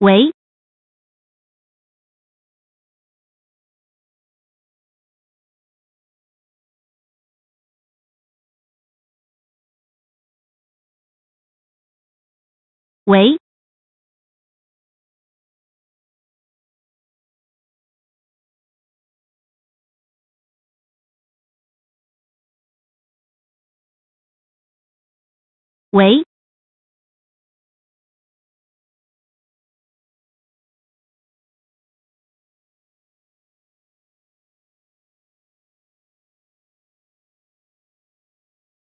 喂，喂，喂，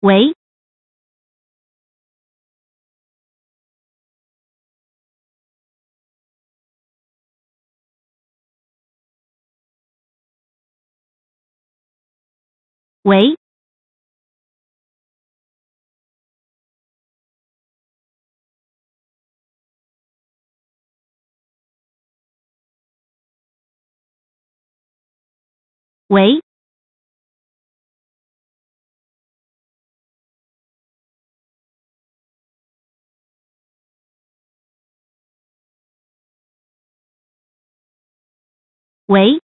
喂，喂，喂，喂。